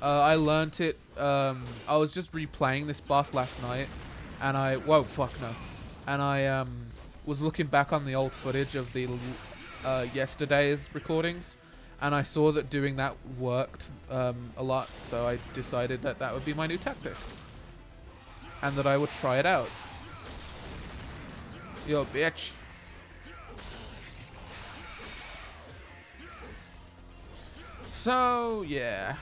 Uh, I learnt it. Um, I was just replaying this boss last night, and I whoa fuck no, and I um, was looking back on the old footage of the uh, yesterday's recordings, and I saw that doing that worked um, a lot. So I decided that that would be my new tactic, and that I would try it out. Yo, bitch. So, yeah.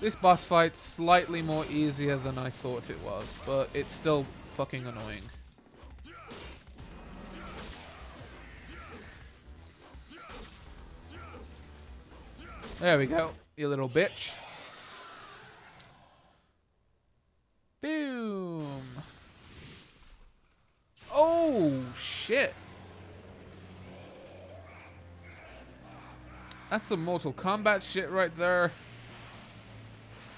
This boss fight's slightly more easier than I thought it was, but it's still fucking annoying. There we go, you little bitch. Boom. Oh, shit. That's some Mortal Kombat shit right there.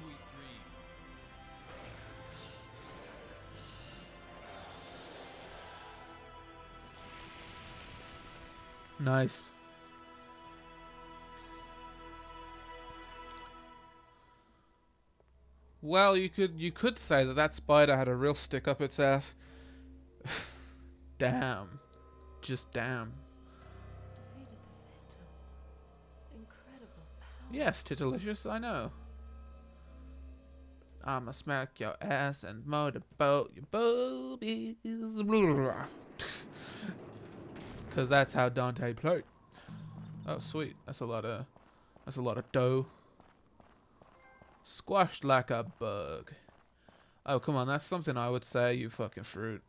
Sweet dreams. Nice. Well, you could you could say that that spider had a real stick up its ass. damn. Just damn. Defeated the Phantom. Incredible power. Yes, Titalicious, I know. I'ma smack your ass and motorboat your boobies. Cause that's how Dante played. Oh sweet, that's a lot of that's a lot of dough. Squashed like a bug. Oh come on, that's something I would say, you fucking fruit.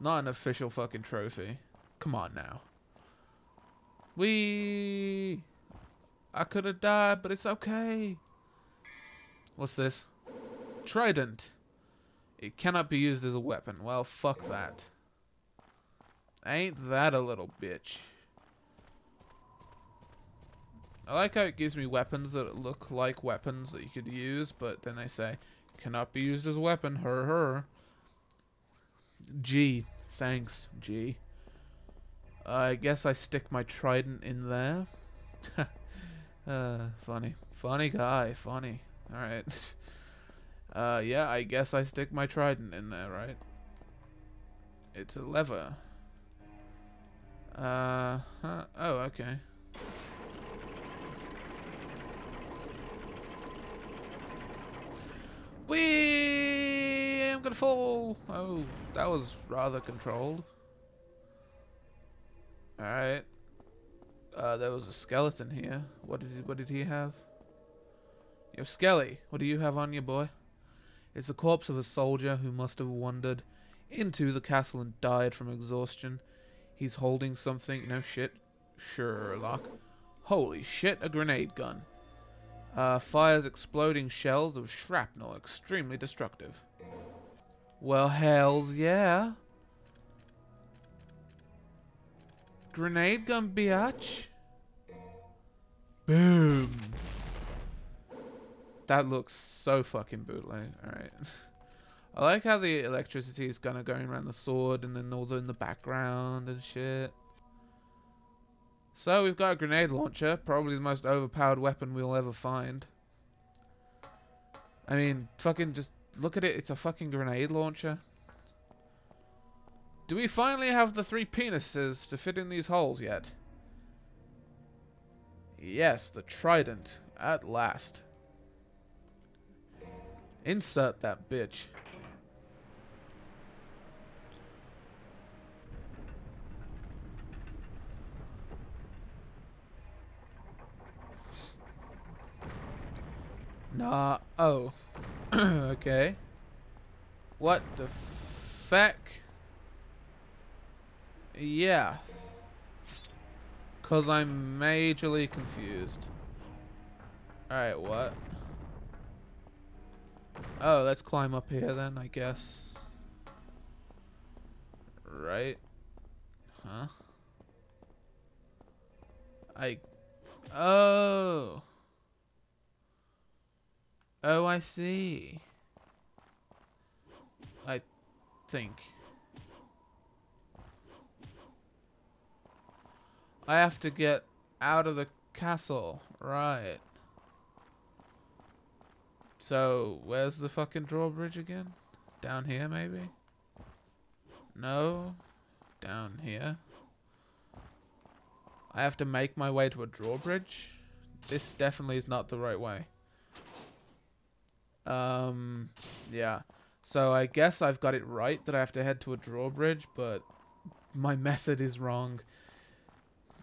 Not an official fucking trophy. Come on now. We I could have died, but it's okay. What's this? Trident. It cannot be used as a weapon. Well, fuck that. Ain't that a little bitch. I like how it gives me weapons that look like weapons that you could use, but then they say, cannot be used as a weapon, her her. G. Thanks, G. I guess I stick my trident in there. uh, funny. Funny guy, funny. Alright. Uh, yeah, I guess I stick my trident in there, right? It's a lever. Uh, huh? Oh, okay. Whee! I'm gonna fall! Oh, that was rather controlled. Alright. Uh, there was a skeleton here. What did he, what did he have? Yo, Skelly, what do you have on you, boy? It's the corpse of a soldier who must have wandered into the castle and died from exhaustion. He's holding something. No shit. Sherlock. Holy shit, a grenade gun. Uh, fires exploding shells of shrapnel, extremely destructive. Well, hells yeah. Grenade gun, biatch. Boom. That looks so fucking bootleg. Alright. I like how the electricity is kind of going around the sword and then all the in the background and shit. So we've got a grenade launcher, probably the most overpowered weapon we'll ever find. I mean, fucking just look at it, it's a fucking grenade launcher. Do we finally have the three penises to fit in these holes yet? Yes, the trident, at last. Insert that bitch. Nah. Oh. okay. What the feck? Yeah. Cause I'm majorly confused. Alright, what? Oh, let's climb up here then, I guess. Right? Huh? I... Oh! Oh, I see. I think. I have to get out of the castle. Right. So, where's the fucking drawbridge again? Down here, maybe? No? Down here? I have to make my way to a drawbridge? This definitely is not the right way. Um, yeah. So I guess I've got it right that I have to head to a drawbridge, but my method is wrong.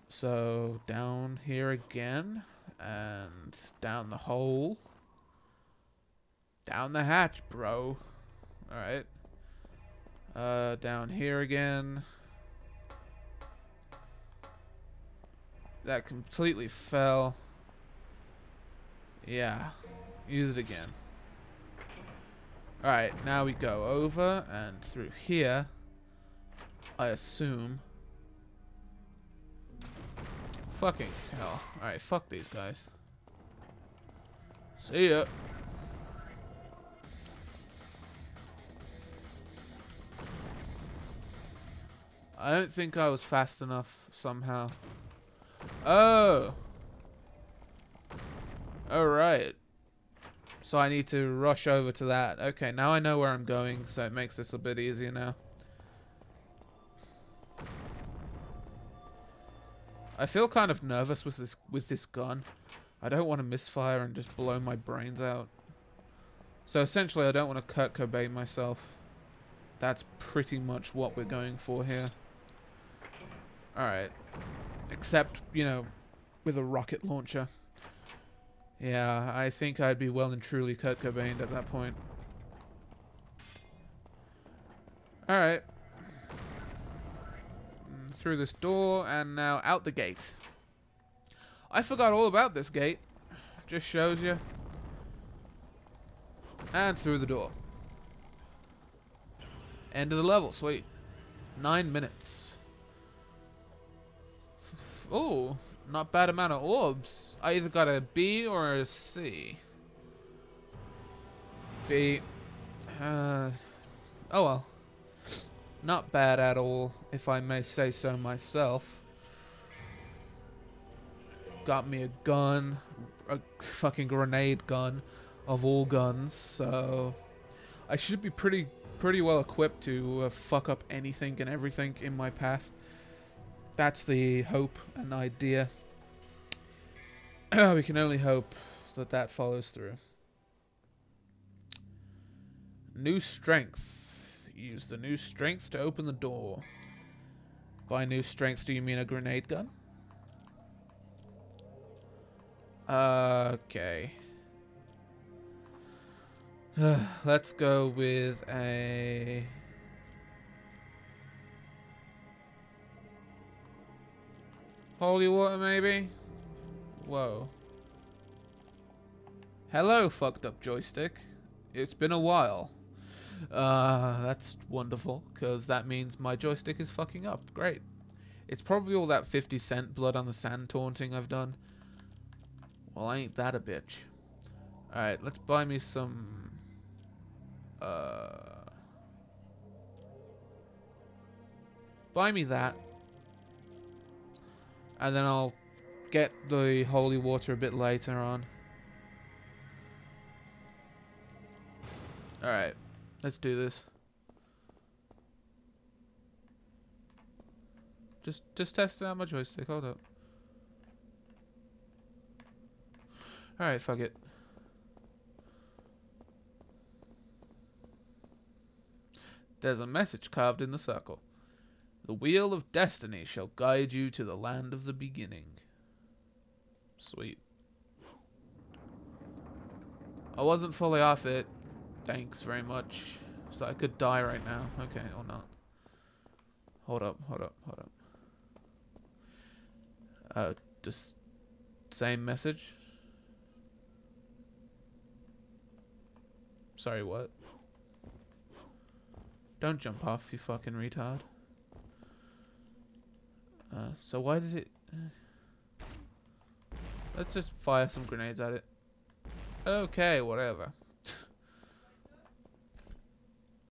So down here again, and down the hole. Down the hatch, bro. Alright. Uh, down here again. That completely fell. Yeah. Use it again. Alright, now we go over and through here. I assume. Fucking hell. Alright, fuck these guys. See ya. I don't think I was fast enough somehow. Oh! Alright. So I need to rush over to that. Okay, now I know where I'm going, so it makes this a bit easier now. I feel kind of nervous with this with this gun. I don't want to misfire and just blow my brains out. So essentially, I don't want to Kurt Cobain myself. That's pretty much what we're going for here. Alright. Except, you know, with a rocket launcher. Yeah, I think I'd be well and truly Kurt Cobain at that point. Alright. Mm, Through this door, and now out the gate. I forgot all about this gate. Just shows you. And through the door. End of the level, sweet. Nine minutes. Oh, not bad amount of orbs. I either got a B or a C. B. Uh, oh well. Not bad at all, if I may say so myself. Got me a gun, a fucking grenade gun, of all guns. So I should be pretty, pretty well equipped to uh, fuck up anything and everything in my path. That's the hope and idea. we can only hope that that follows through. New strength. Use the new strength to open the door. By new strength, do you mean a grenade gun? Okay. Let's go with a... Holy water, maybe? Whoa. Hello, fucked up joystick. It's been a while. Uh, that's wonderful, because that means my joystick is fucking up. Great. It's probably all that 50 cent blood on the sand taunting I've done. Well, I ain't that a bitch. Alright, let's buy me some... Uh... Buy me that. And then I'll get the holy water a bit later on. Alright, let's do this. Just just testing out my joystick, hold up. Alright, fuck it. There's a message carved in the circle. The wheel of destiny shall guide you to the land of the beginning. Sweet. I wasn't fully off it. Thanks very much. So I could die right now. Okay, or not. Hold up, hold up, hold up. Uh, just same message. Sorry, what? Don't jump off, you fucking retard. Uh, so why does it? Let's just fire some grenades at it. Okay, whatever.